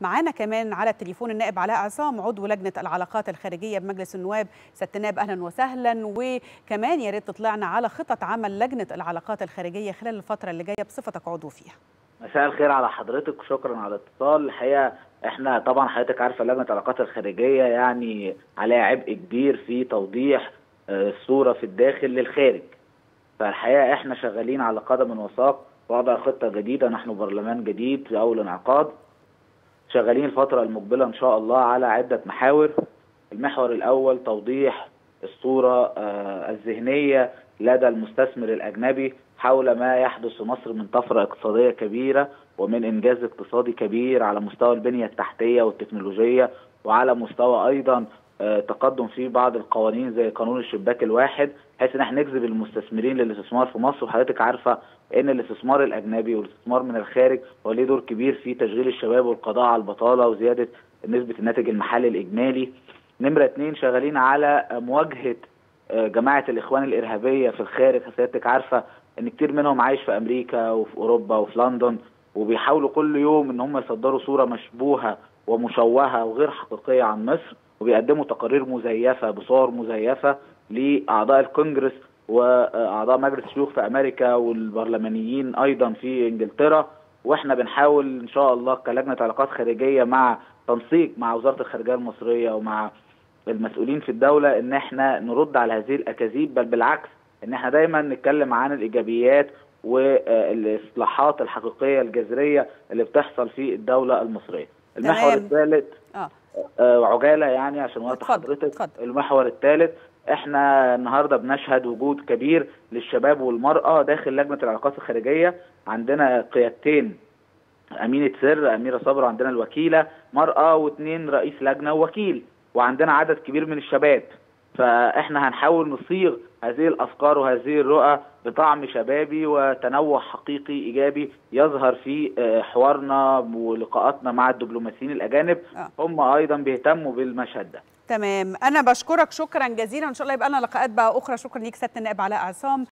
معانا كمان على التليفون النائب علاء عصام عضو لجنة العلاقات الخارجية بمجلس النواب. سيادة النائب أهلا وسهلا. وكمان يا ريت تطلعنا على خطط عمل لجنة العلاقات الخارجية خلال الفترة اللي جاية بصفتك عضو فيها. مساء الخير على حضرتك. وشكرا على الاتصال. الحقيقة إحنا طبعا حضرتك عارفة لجنة العلاقات الخارجية يعني عليها عبء كبير في توضيح الصورة في الداخل للخارج. فالحقيقة إحنا شغالين على قدم وساق وضع خطة جديدة. نحن برلمان جديد في أول انعقاد. شغالين الفترة المقبلة إن شاء الله على عدة محاور. المحور الأول توضيح الصورة الذهنية لدى المستثمر الأجنبي حول ما يحدث في مصر من طفرة اقتصادية كبيرة ومن إنجاز اقتصادي كبير على مستوى البنية التحتية والتكنولوجية وعلى مستوى أيضا تقدم في بعض القوانين زي قانون الشباك الواحد بحيث إن إحنا نجذب المستثمرين للاستثمار في مصر. وحضرتك عارفة إن الاستثمار الأجنبي والاستثمار من الخارج هو ليه دور كبير في تشغيل الشباب والقضاء على البطالة وزيادة نسبة الناتج المحلي الإجمالي. نمرة اثنين شغالين على مواجهة جماعة الإخوان الإرهابية في الخارج. حضرتك عارفة إن كتير منهم عايش في أمريكا وفي أوروبا وفي لندن وبيحاولوا كل يوم إن هم يصدروا صورة مشبوهة ومشوهة وغير حقيقية عن مصر. وبيقدموا تقارير مزيفة بصور مزيفة لأعضاء الكونجرس وأعضاء مجلس الشيوخ في أمريكا والبرلمانيين أيضا في إنجلترا. وإحنا بنحاول إن شاء الله كلجنة علاقات خارجية مع تنسيق مع وزارة الخارجية المصرية ومع المسؤولين في الدولة إن إحنا نرد على هذه الأكاذيب بل بالعكس إن إحنا دايما نتكلم عن الإيجابيات والإصلاحات الحقيقية الجذرية اللي بتحصل في الدولة المصرية. المحور الثالث آه. عجالة يعني عشان وقت حضرتك المحور الثالث إحنا النهارده بنشهد وجود كبير للشباب والمرأة داخل لجنة العلاقات الخارجية. عندنا قيادتين أمينة سر أميرة صبر وعندنا الوكيلة مرأة واثنين رئيس لجنة ووكيل وعندنا عدد كبير من الشباب. فاحنا هنحاول نصيغ هذه الأفكار وهذه الرؤى بطعم شبابي وتنوع حقيقي إيجابي يظهر في حوارنا ولقاءاتنا مع الدبلوماسيين الأجانب. آه. هم أيضا بيهتموا بالمشهد ده. تمام. أنا بشكرك شكرا جزيلا. إن شاء الله يبقى لنا لقاءات بقى أخرى. شكرا ليك سياده النائب علاء عصام.